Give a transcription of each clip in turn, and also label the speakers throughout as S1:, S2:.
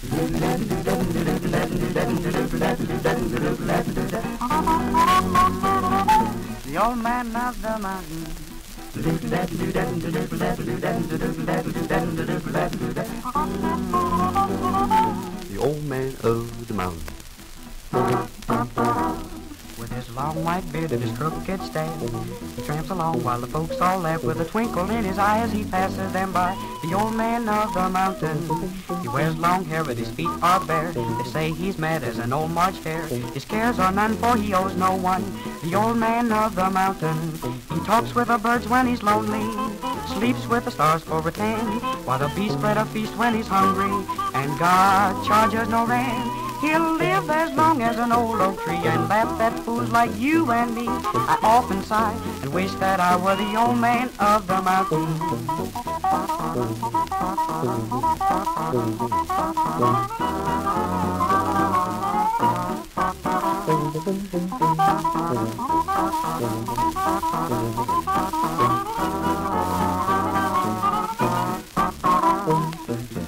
S1: The old man of the mountain.
S2: The old man of the mountain.
S1: Long white beard and his crooked staff, he tramps along while the folks all laugh. With a twinkle in his eye as he passes them by, the old man of the mountain. He wears long hair, but his feet are bare. They say he's mad as an old March hare. His cares are none, for he owes no one. The old man of the mountain. He talks with the birds when he's lonely, sleeps with the stars for a tan, while the beast spread a feast when he's hungry, and God charges no rent. He'll live as long as an old oak tree and laugh at fools like you and me. I often sigh and wish that I were the old man of the mountain.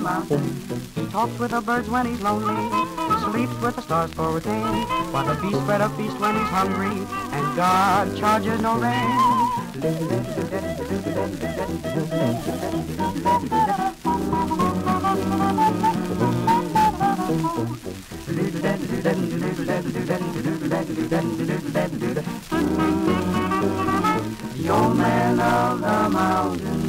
S1: mountain. He talks with the birds when he's lonely. He Sleeps with the stars for a day. While the beast spread a feast when he's hungry. And God charges no rent. The old man of the mountain.